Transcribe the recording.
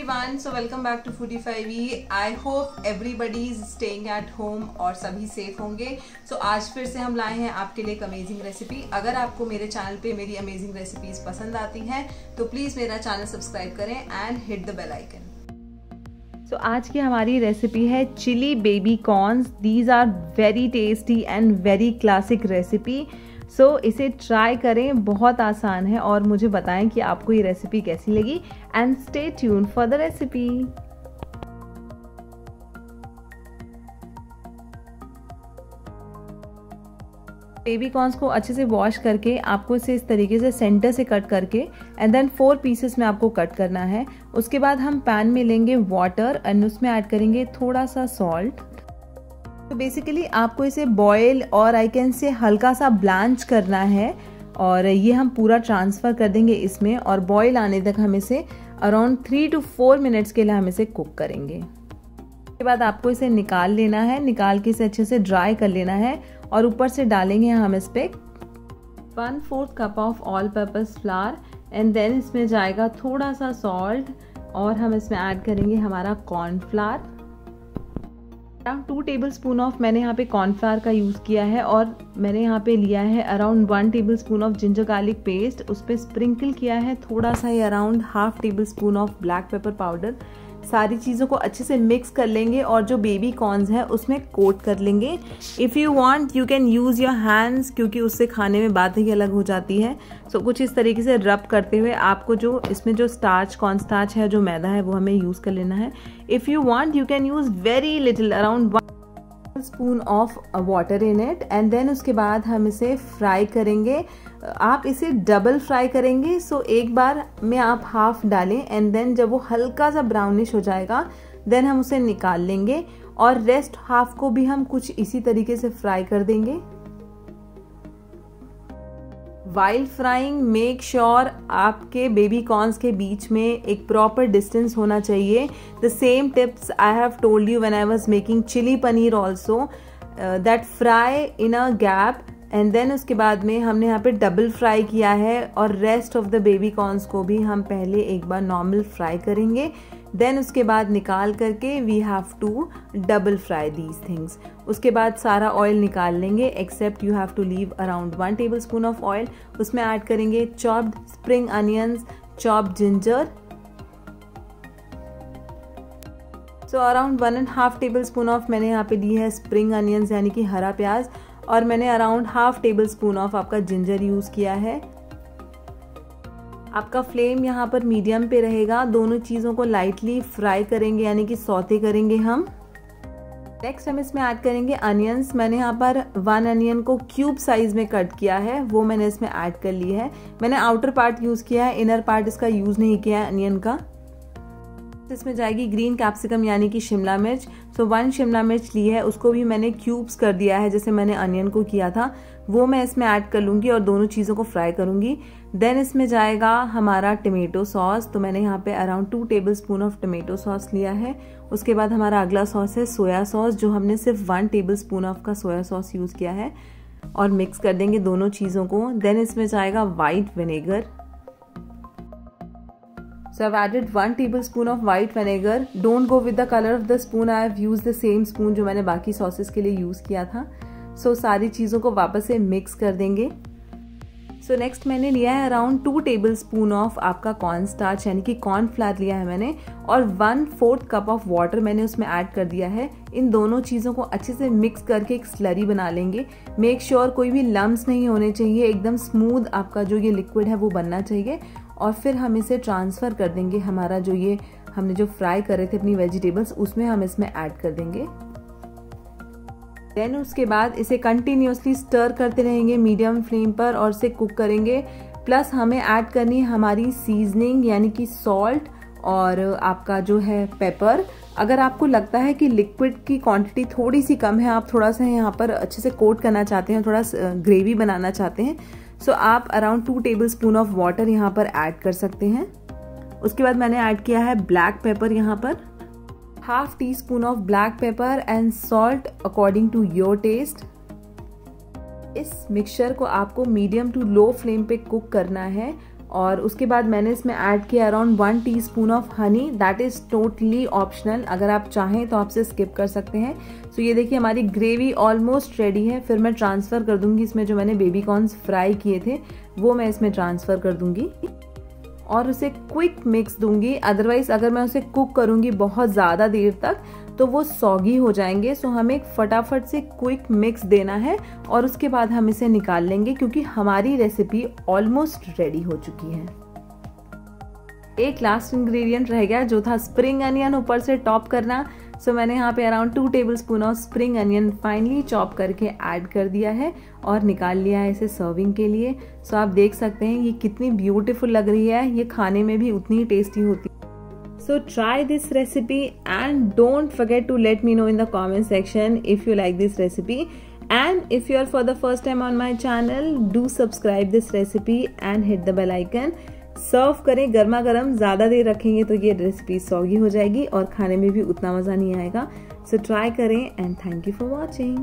Everyone so welcome back to foodie five I hope everybody is staying at home और सभी safe होंगे। सो so, आज फिर से हम लाए हैं आपके लिए एक अमेजिंग रेसिपी अगर आपको मेरे चैनल पे मेरी अमेजिंग रेसिपीज़ पसंद आती हैं तो प्लीज़ मेरा चैनल सब्सक्राइब करें and hit the bell icon so आज की हमारी रेसिपी है chilli baby corns these are very tasty and very classic recipe so so, इसे ट्राई करें बहुत आसान है और मुझे बताएँ कि आपको ये रेसिपी कैसी लगी and stay tuned for the recipe baby corns को अच्छे से वॉश करके आपको इसे इस तरीके से सेंटर से कट करके एंड देन फोर पीसेस में आपको कट करना है। उसके बाद हम पैन में लेंगे वाटर एंड उसमें ऐड करेंगे थोड़ा सा सॉल्ट तो बेसिकली आपको इसे बॉयल और आई कैन से हल्का सा ब्लांच करना है और ये हम पूरा ट्रांसफ़र कर देंगे इसमें और बॉयल आने तक हम इसे around three to four minutes के लिए हम इसे कुक करेंगे। उसके बाद आपको इसे निकाल लेना है, निकाल के इसे अच्छे से ड्राई कर लेना है और ऊपर से डालेंगे हम इस पर one fourth cup of all purpose flour and then इसमें जाएगा थोड़ा सा सॉल्ट और हम इसमें ऐड करेंगे हमारा cornflour two tablespoon of मैंने यहाँ पे कॉर्नफ्लावर का यूज़ किया है और मैंने यहाँ पे लिया है around one tablespoon of ginger garlic paste उस पर स्प्रिंकल किया है थोड़ा सा ही around half tablespoon of black pepper powder सारी चीज़ों को अच्छे से मिक्स कर लेंगे और जो बेबी कॉर्नस है उसमें कोट कर लेंगे। If you want you can use your hands क्योंकि उससे खाने में बात ही अलग हो जाती है। सो so, कुछ इस तरीके से रब करते हुए आपको जो इसमें जो स्टार्च कॉर्न स्टार्च है जो मैदा है वो हमें यूज़ कर लेना है। If you want you can use very little around spoon of water in it and then उसके बाद हम इसे फ्राई करेंगे। आप इसे डबल फ्राई करेंगे सो एक बार में आप हाफ़ डालें एंड देन जब वो हल्का सा ब्राउनिश हो जाएगा देन हम उसे निकाल लेंगे और रेस्ट हाफ़ को भी हम कुछ इसी तरीके से फ्राई कर देंगे। वाइल्ड फ्राइंग मेक श्योर आपके बेबी कॉर्न्स के बीच में एक प्रॉपर डिस्टेंस होना चाहिए। The same tips I have told you when I was making chilli paneer also that fry in a gap and then उसके बाद में हमने यहाँ पे डबल फ्राई किया है और rest of the baby corns को भी हम पहले एक बार नॉर्मल फ्राई करेंगे। देन उसके बाद निकाल करके we have to double fry these things उसके बाद सारा ऑयल निकाल लेंगे except you have to leave around one tablespoon of oil उसमें ऐड करेंगे chopped spring onions chopped ginger so around one and half tablespoon of मैंने यहाँ पे ली है स्प्रिंग अनियंस यानी कि हरा प्याज। और मैंने around half tablespoon of आपका जिंजर यूज़ किया है। आपका फ्लेम यहाँ पर मीडियम पे रहेगा। दोनों चीज़ों को लाइटली फ्राई करेंगे, यानी कि सौते करेंगे हम। नेक्स्ट हम इसमें ऐड करेंगे अनियंस मैंने यहाँ पर वन अनियन को क्यूब साइज़ में कट किया है। वो मैंने इसमें ऐड कर ली है। मैंने आउटर पार्ट यूज़ किया है इनर पार्ट इसका यूज़ नहीं किया है अनियन का। इसमें जाएगी ग्रीन कैप्सिकम, यानी कि शिमला मिर्च। सो वन शिमला मिर्च ली है, उसको भी मैंने क्यूब्स कर दिया है, जैसे मैंने अनियन को किया था। वो मैं इसमें ऐड कर लूँगी और दोनों चीज़ों को फ्राई करूँगी। देन इसमें जाएगा हमारा टमेटो सॉस तो मैंने यहाँ पे around two tablespoon of tomato sauce लिया है। उसके बाद हमारा अगला सॉस है सोया सॉस जो हमने सिर्फ़ वन टेबल स्पून ऑफ़ का सोया सॉस यूज़ किया है। और मिक्स कर देंगे दोनों चीज़ों को। देन इसमें जाएगा white vinegar So I've added one tablespoon of white vinegar. Don't go with the color of the spoon. I have used the same spoon जो मैंने बाकी सॉसेस के लिए यूज़ किया था. So, सारी चीज़ों को वापस से मिक्स कर देंगे. सो so, नेक्स्ट मैंने लिया है around two tablespoon of आपका कॉर्न स्टार्च यानी कि कॉर्न फ्लावर लिया है मैंने. और one fourth cup of water मैंने उसमें ऐड कर दिया है. इन दोनों चीज़ों को अच्छे से मिक्स करके एक स्लरी बना लेंगे. मेक श्योर sure कोई भी लम्स नहीं होने चाहिए. एकदम स्मूथ आपका जो ये लिक्विड है वो बनना चाहिए. और फिर हम इसे ट्रांसफ़र कर देंगे हमारा जो ये हमने जो फ्राई करे थे अपनी वेजिटेबल्स उसमें हम इसमें ऐड कर देंगे। देन उसके बाद इसे कंटिन्यूसली स्टर करते रहेंगे मीडियम फ्लेम पर और इसे कुक करेंगे। प्लस हमें ऐड करनी है हमारी सीजनिंग यानी कि सॉल्ट और आपका जो है पेपर अगर आपको लगता है कि लिक्विड की क्वांटिटी थोड़ी सी कम है, आप थोड़ा सा यहाँ पर अच्छे से कोट करना चाहते हैं, थोड़ा ग्रेवी बनाना चाहते हैं सो so, आप around two tablespoon of water यहाँ पर ऐड कर सकते हैं। उसके बाद मैंने ऐड किया है ब्लैक पेपर यहाँ पर। Half teaspoon of black pepper and salt according to your taste इस मिक्सचर को आपको मीडियम टू लो फ्लेम पे कुक करना है। और उसके बाद मैंने इसमें ऐड किया around one teaspoon of honey that is totally optional अगर आप चाहें तो आपसे स्किप कर सकते हैं। सो so ये देखिए हमारी ग्रेवी ऑलमोस्ट रेडी है। फिर मैं ट्रांसफ़र कर दूँगी इसमें जो मैंने बेबी कॉर्नस फ्राई किए थे, वो मैं इसमें ट्रांसफ़र कर दूँगी। और उसे क्विक मिक्स दूँगी। अदरवाइज़ अगर मैं उसे कुक करूँगी बहुत ज़्यादा देर तक तो वो सॉगी हो जाएँगे। सो हमें एक फटाफट से क्विक मिक्स देना है और उसके बाद हम इसे निकाल लेंगे क्योंकि हमारी रेसिपी ऑलमोस्ट रेडी हो चुकी है। एक लास्ट इंग्रेडिएंट रह गया जो था स्प्रिंग अनियन ऊपर से टॉप करना। सो so, मैंने यहाँ पे around two tablespoon of spring onion finally chop करके ऐड कर दिया है और निकाल लिया है इसे सर्विंग के लिए। सो so, आप देख सकते हैं ये कितनी ब्यूटीफुल लग रही है। ये खाने में भी उतनी टेस्टी होती है। So try this recipe and don't forget to let me know in the comment section if you like this recipe and if you are for the first time on my channel do subscribe this recipe and hit the bell icon सर्व करें गर्मा गर्म ज़्यादा देर रखेंगे तो ये recipe soggy हो जाएगी और खाने में भी उतना मज़ा नहीं आएगा सो so, ट्राई करें and thank you for watching